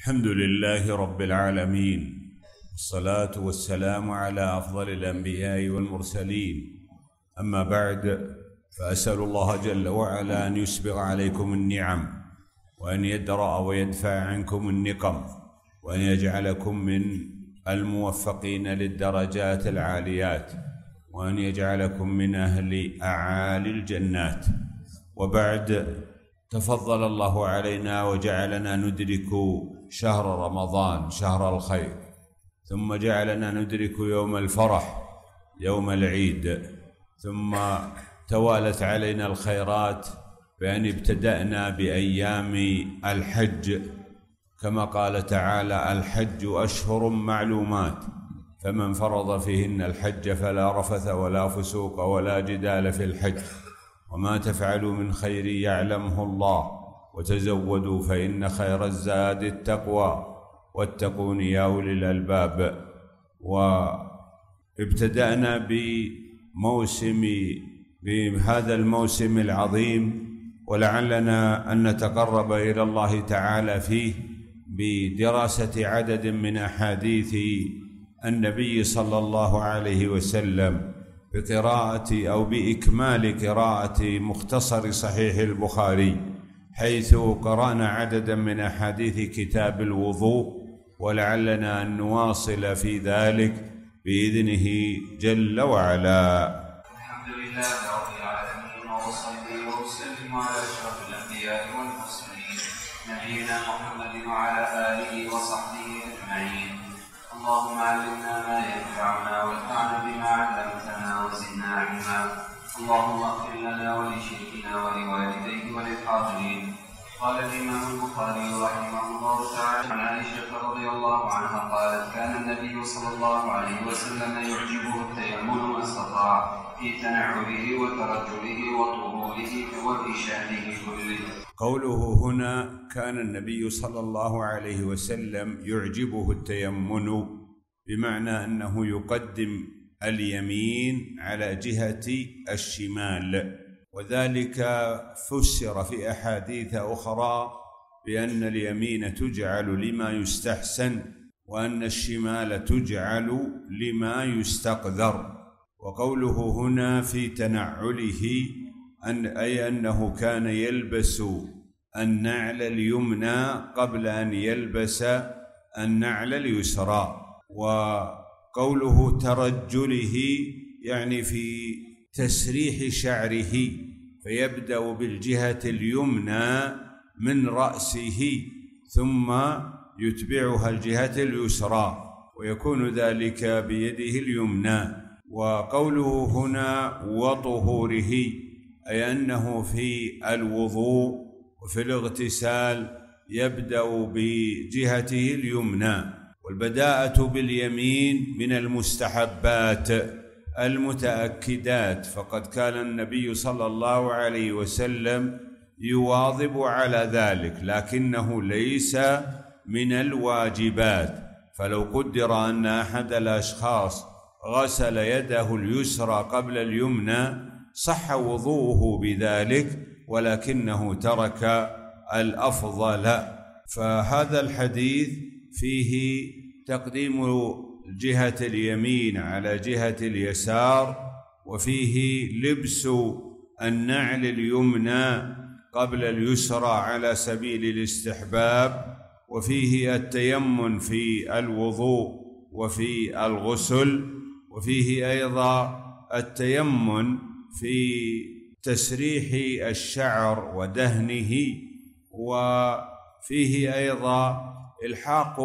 الحمد لله رب العالمين والصلاة والسلام على أفضل الأنبياء والمرسلين. أما بعد فأسأل الله جل وعلا أن يسبغ عليكم النعم وأن يدرأ ويدفع عنكم النقم وأن يجعلكم من الموفقين للدرجات العاليات وأن يجعلكم من أهل أعالي الجنات. وبعد تفضل الله علينا وجعلنا ندرك شهر رمضان شهر الخير. ثم جعلنا ندرك يوم الفرح يوم العيد. ثم توالت علينا الخيرات بأن ابتدأنا بأيام الحج. كما قال تعالى الحج أشهر معلومات. فمن فرض فيهن الحج فلا رفث ولا فسوق ولا جدال في الحج. وما تفعلوا من خير يعلمه الله. وتزودوا فإن خير الزاد التقوى. واتقون يا أولي الألباب. وابتدأنا بموسم بهذا الموسم العظيم ولعلنا أن نتقرب إلى الله تعالى فيه بدراسة عدد من أحاديث النبي صلى الله عليه وسلم بقراءة أو بإكمال قراءة مختصر صحيح البخاري. حيث قرأنا عددا من أحاديث كتاب الوضوء ولعلنا أن نواصل في ذلك بإذنه جل وعلا. الحمد لله رب العالمين وأصلي وأسلم على أشرف الأنبياء والمرسلين نبينا محمد وعلى آله وصحبه أجمعين. اللهم علمنا ما ينفعنا وانفعنا بما علمتنا وزدنا علما. اللهم اغفر لنا ولشركنا ولوالديه وللحاضرين. قال الإمام البخاري رحمه الله تعالى عن عائشة رضي الله عنها قالت كان النبي صلى الله عليه وسلم يعجبه التيمم ما استطاع في تنعله وترجله وطهوره وفي شأنه كله. قوله هنا كان النبي صلى الله عليه وسلم يعجبه التيمن بمعنى أنه يقدم اليمين على جهة الشمال. وذلك فسر في أحاديث أخرى بأن اليمين تجعل لما يستحسن وأن الشمال تجعل لما يستقذر. وقوله هنا في تنعله أن أي أنه كان يلبس النعل اليمنى قبل أن يلبس النعل اليسرى. وقوله ترجله يعني في تسريح شعره فيبدأ بالجهة اليمنى من رأسه ثم يتبعها الجهة اليسرى ويكون ذلك بيده اليمنى. وقوله هنا وطهوره أي أنه في الوضوء وفي الاغتسال يبدأ بجهته اليمنى. والبداءة باليمين من المستحبات المتأكدات. فقد كان النبي صلى الله عليه وسلم يواظب على ذلك لكنه ليس من الواجبات. فلو قدر أن أحد الأشخاص غسل يده اليسرى قبل اليمنى صح وضوءه بذلك ولكنه ترك الأفضل. فهذا الحديث فيه تقديم جهة اليمين على جهة اليسار وفيه لبس النعل اليمنى قبل اليسرى على سبيل الاستحباب وفيه التيمن في الوضوء وفي الغسل وفيه أيضا التيمن في تسريح الشعر ودهنه وفيه أيضا إلحاق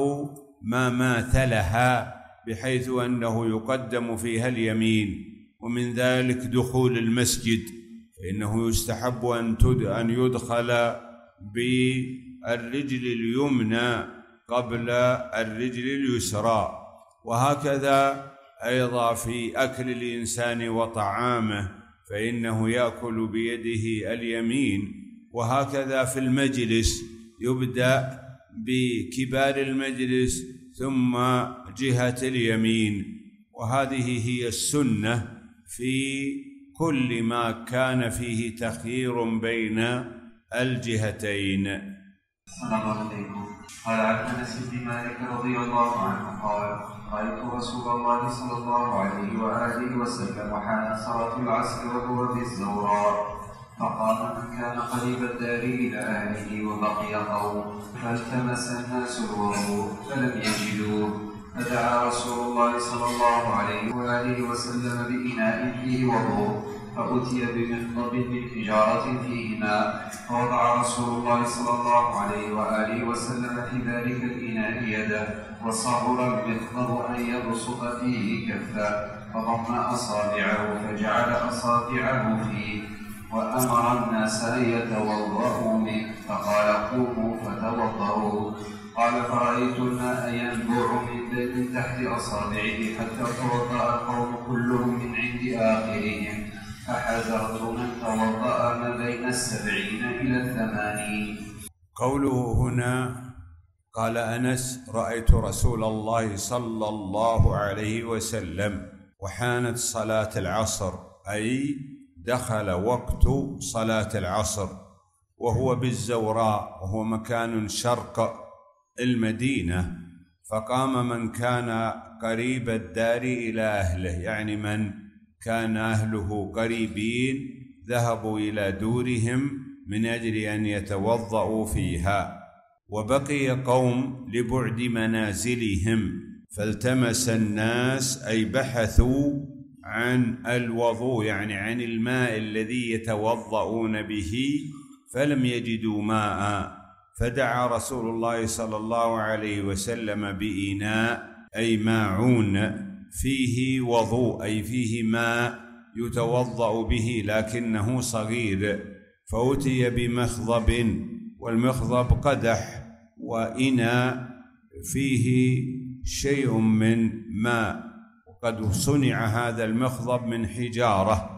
ما ماثلها بحيث أنه يقدم فيها اليمين ومن ذلك دخول المسجد فإنه يستحب أن أن يدخل بالرجل اليمنى قبل الرجل اليسرى. وهكذا أيضا في أكل الإنسان وطعامه فإنه يأكل بيده اليمين. وهكذا في المجلس يبدأ بكبار المجلس ثم جهة اليمين وهذه هي السنة في كل ما كان فيه تخيير بين الجهتين. السلام عليكم. قال عن انس بن مالك رضي الله عنه قال رأيت رسول الله صلى الله عليه وآله وسلم وحان صلاة العصر وهو في الزوراء. فقام من كان قريب الدار إلى اهله وبقي قوم فالتمس الناس الوضوء فلم يجدوه؟ فدعا رسول الله صلى الله عليه وآله وسلم بإناء فيه وضوء فأتي بمخضب من حجارة فيه ماء فوضع رسول الله صلى الله عليه وآله وسلم في ذلك الإناء يده وصبر المخضب أن يبسط فيه كفا فضم أصابعه فجعل أصابعه فيه. وأمر الناس أن يتوضأوا منه. فقال قوموا فتوضأوا. قال فرأيت الماء ينبوع من تحت أصابعه حتى توضأ القوم كلهم من عند آخرهم. فحذرت من توضأ ما بين السبعين إلى الثمانين. قوله هنا قال أنس رأيت رسول الله صلى الله عليه وسلم وحانت صلاة العصر أي دخل وقت صلاة العصر وهو بالزوراء وهو مكان شرق المدينة فقام من كان قريب الدار إلى أهله يعني من كان أهله قريبين ذهبوا إلى دورهم من أجل أن يتوضأوا فيها. وبقي قوم لبعد منازلهم فالتمس الناس أي بحثوا عن الوضوء يعني عن الماء الذي يتوضؤون به فلم يجدوا ماء. فدعا رسول الله صلى الله عليه وسلم بإناء أي ماعون فيه وضوء أي فيه ماء يتوضأ به لكنه صغير. فأتي بمخضب والمخضب قدح وإناء فيه شيء من ماء. وقد صنع هذا المخضب من حجارة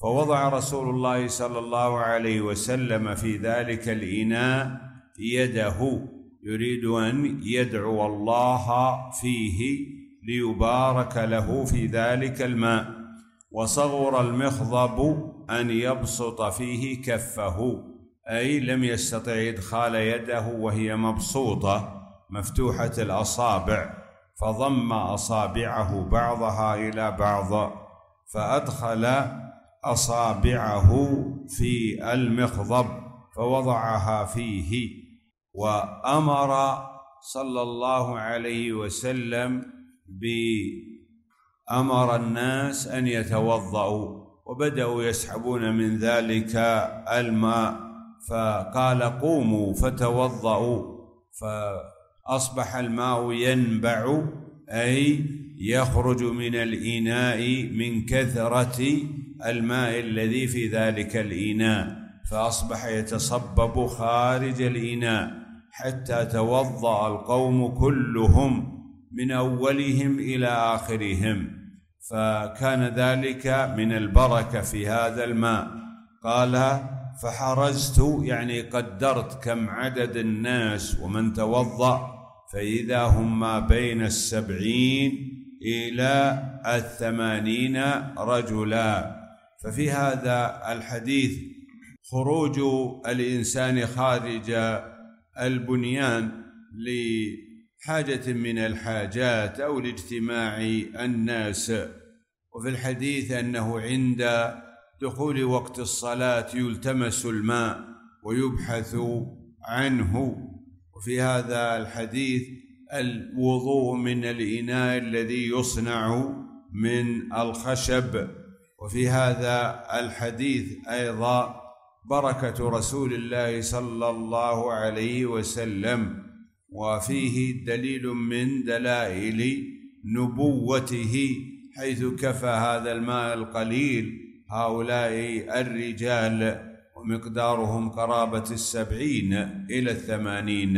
فوضع رسول الله صلى الله عليه وسلم في ذلك الإناء يده يريد أن يدعو الله فيه ليبارك له في ذلك الماء وصغر المخضب أن يبسط فيه كفه أي لم يستطع إدخال يده وهي مبسوطة مفتوحة الأصابع. فضم أصابعه بعضها إلى بعض فأدخل أصابعه في المخضب فوضعها فيه وأمر صلى الله عليه وسلم بأمر الناس أن يتوضأوا وبدأوا يسحبون من ذلك الماء فقال قوموا فتوضأوا فأصبح الماء ينبع أي يخرج من الإناء من كثرة الماء الذي في ذلك الإناء فأصبح يتصبب خارج الإناء حتى توضأ القوم كلهم من أولهم إلى آخرهم. فكان ذلك من البركة في هذا الماء. قال فحرزت يعني قدرت كم عدد الناس ومن توضأ فإذا هم ما بين السبعين إلى الثمانين رجلا. ففي هذا الحديث خروج الإنسان خارج البنيان حاجة من الحاجات أو لاجتماع الناس. وفي الحديث أنه عند دخول وقت الصلاة يلتمس الماء ويبحث عنه. وفي هذا الحديث الوضوء من الإناء الذي يصنع من الخشب. وفي هذا الحديث أيضا بركة رسول الله صلى الله عليه وسلم وفيه دليل من دلائل نبوته حيث كفى هذا الماء القليل هؤلاء الرجال. ومقدارهم قرابة السبعين إلى الثمانين.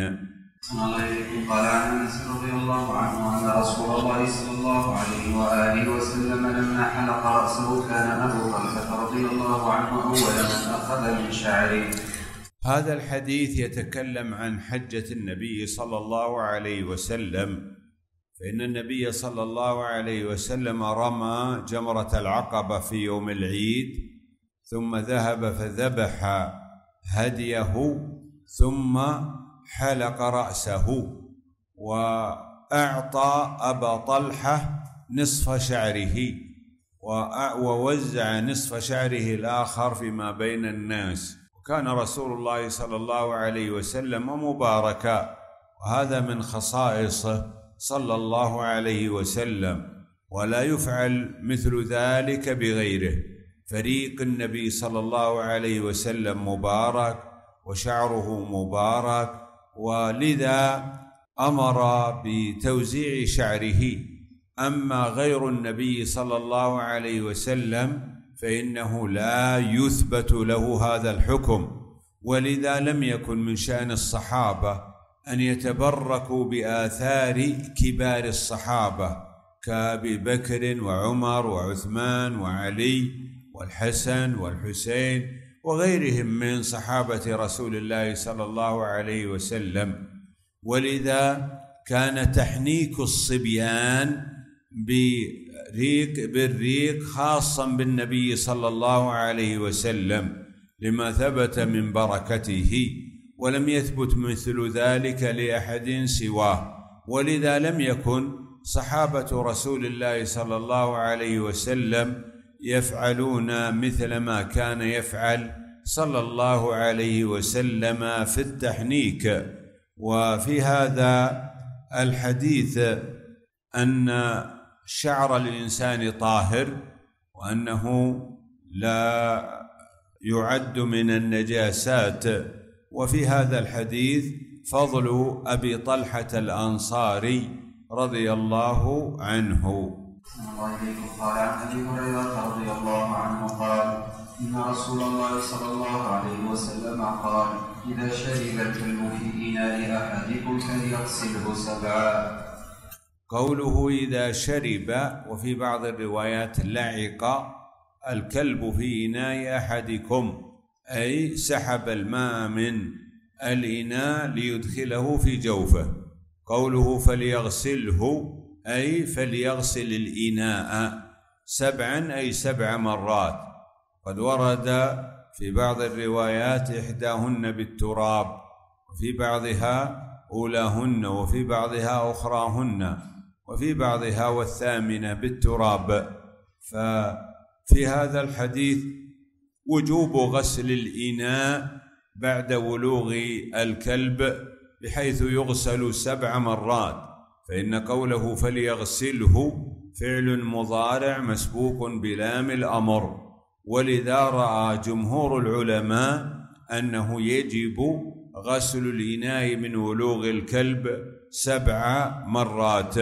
قال عن أنس رضي الله عنه أن رسول الله صلى الله عليه وآله وسلم لما حلق رأسه كان أبو طلحة رضي الله عنه اول من أخذ من شعره. هذا الحديث يتكلم عن حجة النبي صلى الله عليه وسلم. فإن النبي صلى الله عليه وسلم رمى جمرة العقبة في يوم العيد. ثم ذهب فذبح هديه ثم حلق رأسه وأعطى أبا طلحة نصف شعره ووزع نصف شعره الآخر فيما بين الناس. وكان رسول الله صلى الله عليه وسلم مباركا. وهذا من خصائصه صلى الله عليه وسلم. ولا يفعل مثل ذلك بغيره. فريق النبي صلى الله عليه وسلم مبارك وشعره مبارك ولذا أمر بتوزيع شعره. أما غير النبي صلى الله عليه وسلم فإنه لا يثبت له هذا الحكم. ولذا لم يكن من شأن الصحابة أن يتبركوا بآثار كبار الصحابة كأبي بكر وعمر وعثمان وعلي والحسن والحسين وغيرهم من صحابة رسول الله صلى الله عليه وسلم. ولذا كان تحنيك الصبيان بريق بالريق خاصا بالنبي صلى الله عليه وسلم لما ثبت من بركته ولم يثبت مثل ذلك لأحد سواه. ولذا لم يكن صحابة رسول الله صلى الله عليه وسلم يفعلون مثل ما كان يفعل صلى الله عليه وسلم في التحنيك. وفي هذا الحديث أن شعر الانسان طاهر وأنه لا يعد من النجاسات. وفي هذا الحديث فضل أبي طلحة الأنصاري رضي الله عنه. قال عن ابي هريره رضي الله عنه قال ان رسول الله صلى الله عليه وسلم قال اذا شرب الكلب في اناء احدكم فليغسله سبعا قوله إذا شرب وفي بعض الروايات لعق الكلب في إناء أحدكم أي سحب الماء من الإناء ليدخله في جوفه. قوله فليغسله أي فليغسل الإناء سبعا أي سبع مرات. قد ورد في بعض الروايات إحداهن بالتراب وفي بعضها أولاهن وفي بعضها أخراهن وفي بعضها والثامنة بالتراب. ففي هذا الحديث وجوب غسل الإناء بعد ولوغ الكلب بحيث يغسل سبع مرات. فإن قوله فليغسله فعل مضارع مسبوق بلام الأمر ولذا رأى جمهور العلماء أنه يجب غسل الإناء من ولوغ الكلب سبع مرات.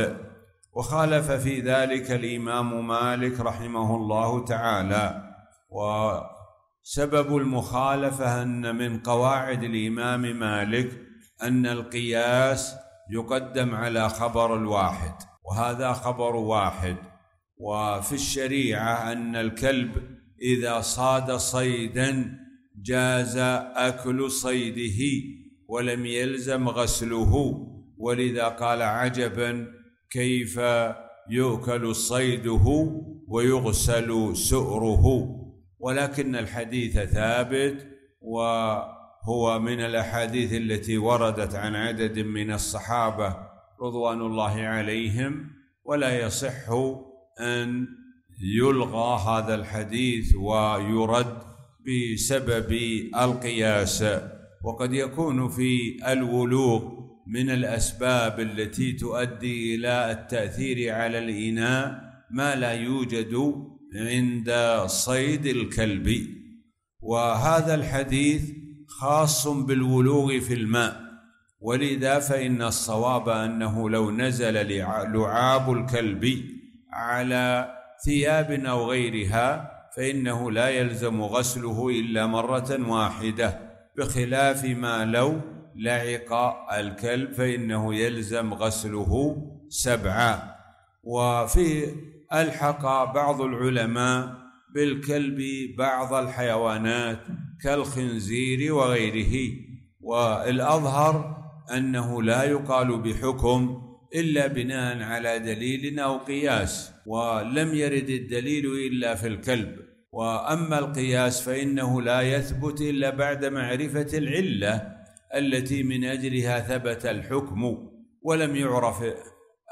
وخالف في ذلك الإمام مالك رحمه الله تعالى. وسبب المخالفة أن من قواعد الإمام مالك أن القياس يقدم على خبر الواحد وهذا خبر واحد. وفي الشريعة أن الكلب إذا صاد صيدا جاز أكل صيده ولم يلزم غسله. ولذا قال عجبا كيف يؤكل صيده ويغسل سؤره. ولكن الحديث ثابت وهو من الأحاديث التي وردت عن عدد من الصحابة رضوان الله عليهم ولا يصح أن يلغى هذا الحديث ويرد بسبب القياس. وقد يكون في الولوغ من الأسباب التي تؤدي إلى التأثير على الإناء ما لا يوجد عند صيد الكلب. وهذا الحديث خاص بالولوغ في الماء. ولذا فإن الصواب أنه لو نزل لعاب الكلب على ثياب أو غيرها فإنه لا يلزم غسله إلا مرة واحدة. بخلاف ما لو لعق الكلب فإنه يلزم غسله سبعا وفي ألحق بعض العلماء بالكلب بعض الحيوانات كالخنزير وغيره. والأظهر أنه لا يقال بحكم إلا بناء على دليل أو قياس ولم يرد الدليل إلا في الكلب. وأما القياس فإنه لا يثبت إلا بعد معرفة العلة التي من أجلها ثبت الحكم ولم يعرف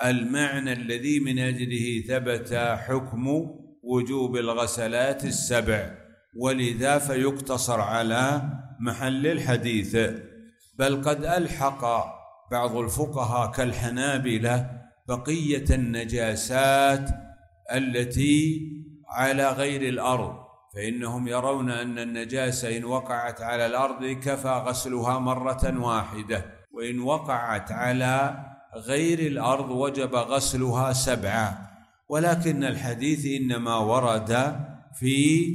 المعنى الذي من أجله ثبت حكم وجوب الغسلات السبع. ولذا فيقتصر على محل الحديث. بل قد ألحق بعض الفقهاء كالحنابلة بقية النجاسات التي على غير الأرض فإنهم يرون أن النجاسة إن وقعت على الأرض كفى غسلها مرة واحدة وإن وقعت على غير الأرض وجب غسلها سبعا ولكن الحديث إنما ورد في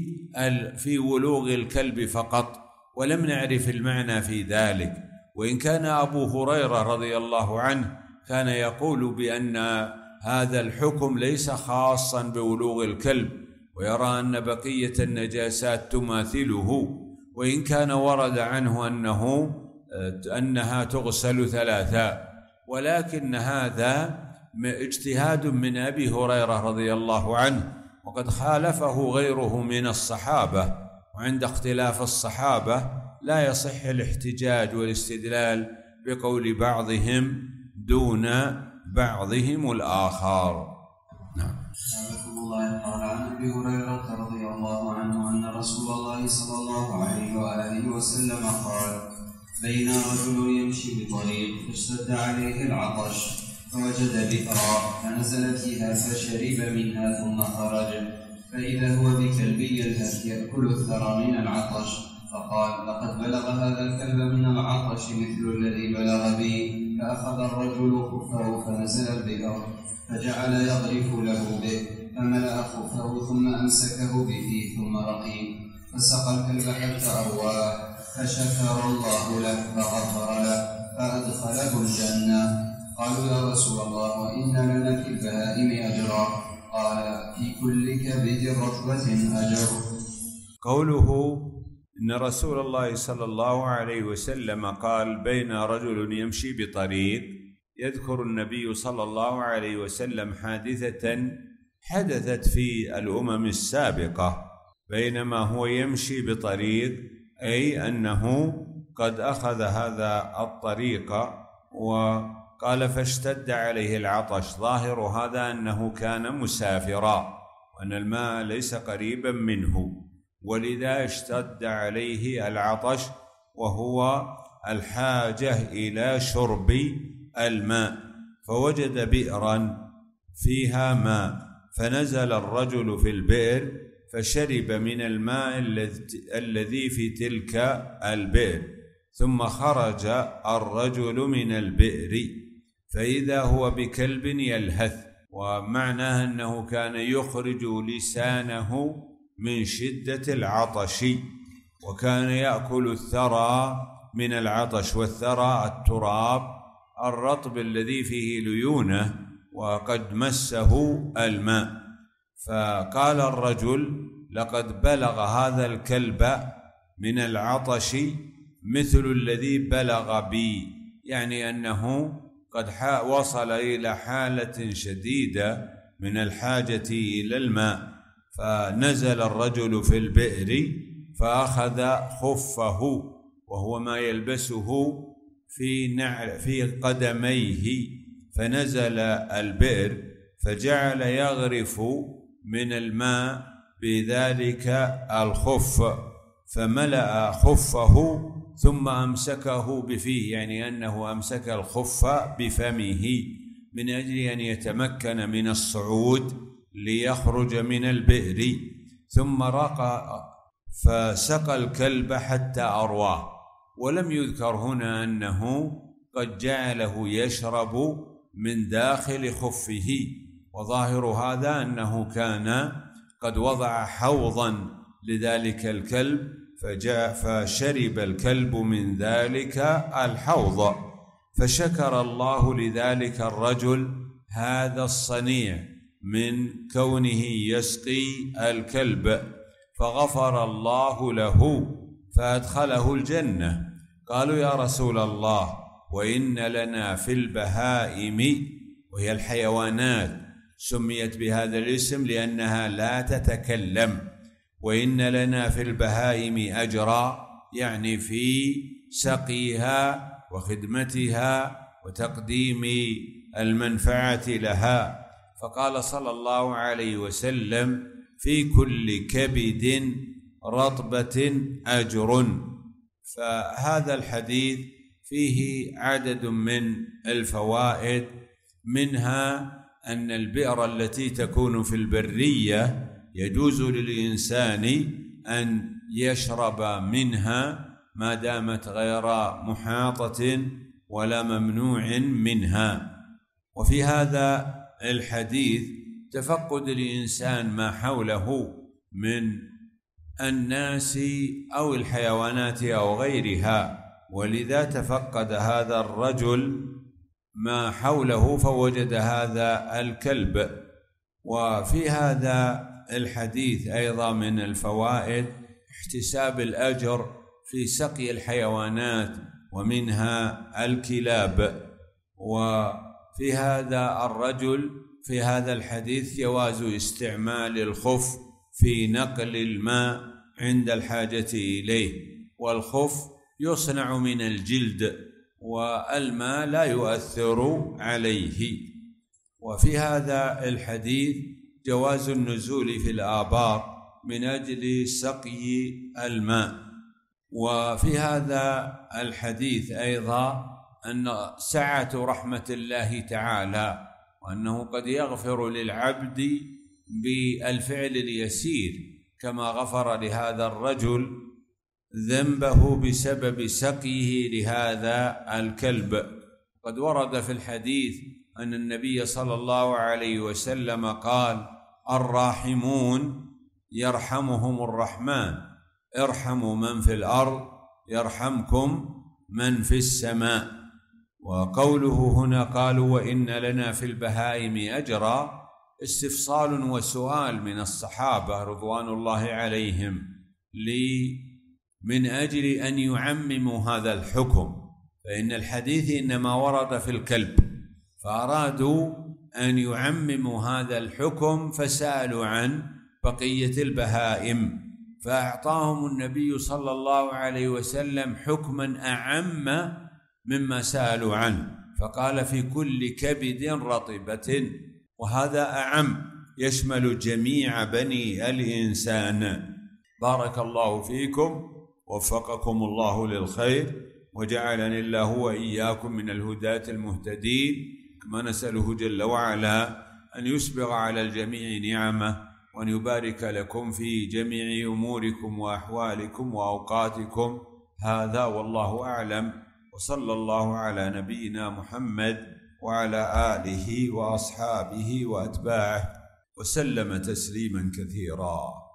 في ولوغ الكلب فقط ولم نعرف المعنى في ذلك. وإن كان أبو هريرة رضي الله عنه كان يقول بأن هذا الحكم ليس خاصا بولوغ الكلب ويرى أن بقية النجاسات تماثله. وإن كان ورد عنه أنه أنها تغسل ثلاثا. ولكن هذا اجتهاد من أبي هريرة رضي الله عنه. وقد خالفه غيره من الصحابة وعند اختلاف الصحابة لا يصح الاحتجاج والاستدلال بقول بعضهم دون بعضهم الآخر. نعم. الله قال عن أبي هريرة رضي الله عنه أن رسول الله صلى الله عليه وآله وسلم قال بين رجل يمشي بطريق فاشتد عليه العطش. فوجد بئرا فنزل فيها فشرب منها ثم خرج. فإذا هو بكلب يلهث يأكل الثرى من العطش. فقال لقد بلغ هذا الكلب من العطش مثل الذي بلغ بي فأخذ الرجل خفه فنزل البئر فجعل يغرف له به. فملأ خفه ثم أمسكه بفيه ثم رقي. فسقى الكلب حتى أرواه. فشكر الله له فغفر له فأدخله الجنة. قالوا يا رسول الله وإن لنا في البهائم أجرا. قال في كل كبد رطبة أجر. قوله إن رسول الله صلى الله عليه وسلم قال بين رجل يمشي بطريق يذكر النبي صلى الله عليه وسلم حادثة حدثت في الأمم السابقة. بينما هو يمشي بطريق أي أنه قد أخذ هذا الطريق و قال فاشتد عليه العطش. ظاهر هذا أنه كان مسافرا وأن الماء ليس قريبا منه ولذا اشتد عليه العطش وهو الحاجة إلى شرب الماء. فوجد بئرا فيها ماء فنزل الرجل في البئر فشرب من الماء الذي في تلك البئر ثم خرج الرجل من البئر. فإذا هو بكلب يلهث ومعناه أنه كان يخرج لسانه من شدة العطش وكان يأكل الثرى من العطش والثرى التراب الرطب الذي فيه ليونه وقد مسه الماء. فقال الرجل لقد بلغ هذا الكلب من العطش مثل الذي بلغ بي. يعني أنه قد وصل إلى حالة شديدة من الحاجة إلى الماء فنزل الرجل في البئر فأخذ خفه وهو ما يلبسه في نعل في قدميه فنزل البئر فجعل يغرف من الماء بذلك الخف فملأ خفه ثم أمسكه بفيه يعني أنه أمسك الخف بفمه من أجل أن يتمكن من الصعود ليخرج من البئر. ثم رقى فسقى الكلب حتى أرواه. ولم يذكر هنا أنه قد جعله يشرب من داخل خفه. وظاهر هذا أنه كان قد وضع حوضا لذلك الكلب فجاء فشرب الكلب من ذلك الحوض. فشكر الله لذلك الرجل هذا الصنيع من كونه يسقي الكلب. فغفر الله له فأدخله الجنة. قالوا يا رسول الله وإن لنا في البهائم وهي الحيوانات سميت بهذا الاسم لأنها لا تتكلم. وإن لنا في البهائم أجرا يعني في سقيها وخدمتها وتقديم المنفعة لها. فقال صلى الله عليه وسلم في كل كبد رطبة أجر. فهذا الحديث فيه عدد من الفوائد منها أن البئر التي تكون في البرية يجوز للإنسان أن يشرب منها ما دامت غير محاطة ولا ممنوع منها. وفي هذا الحديث تفقد الإنسان ما حوله من الناس أو الحيوانات أو غيرها ولذا تفقد هذا الرجل ما حوله فوجد هذا الكلب. وفي هذا الحديث أيضا من الفوائد احتساب الأجر في سقي الحيوانات ومنها الكلاب. وفي هذا الرجل في هذا الحديث جواز استعمال الخف في نقل الماء عند الحاجة إليه. والخف يصنع من الجلد والماء لا يؤثر عليه. وفي هذا الحديث جواز النزول في الآبار من أجل سقي الماء. وفي هذا الحديث أيضا أن سعة رحمة الله تعالى وأنه قد يغفر للعبد بالفعل اليسير كما غفر لهذا الرجل ذنبه بسبب سقيه لهذا الكلب. قد ورد في الحديث أن النبي صلى الله عليه وسلم قال الراحمون يرحمهم الرحمن. ارحموا من في الأرض يرحمكم من في السماء. وقوله هنا قالوا وإن لنا في البهائم أجرا. استفصال وسؤال من الصحابة رضوان الله عليهم. لي من أجل أن يعمموا هذا الحكم. فإن الحديث إنما ورد في الكلب. فأرادوا أن يعمموا هذا الحكم فسألوا عن بقية البهائم. فأعطاهم النبي صلى الله عليه وسلم حكما أعم مما سألوا عنه. فقال في كل كبد رطبة. وهذا أعم يشمل جميع بني الإنسان. بارك الله فيكم وفقكم الله للخير وجعلني الله وإياكم من الهداة المهتدين. كما نسأله جل وعلا أن يسبغ على الجميع نعمة وأن يبارك لكم في جميع أموركم وأحوالكم وأوقاتكم. هذا والله أعلم. وصلى الله على نبينا محمد وعلى آله وأصحابه وأتباعه وسلم تسليما كثيرا.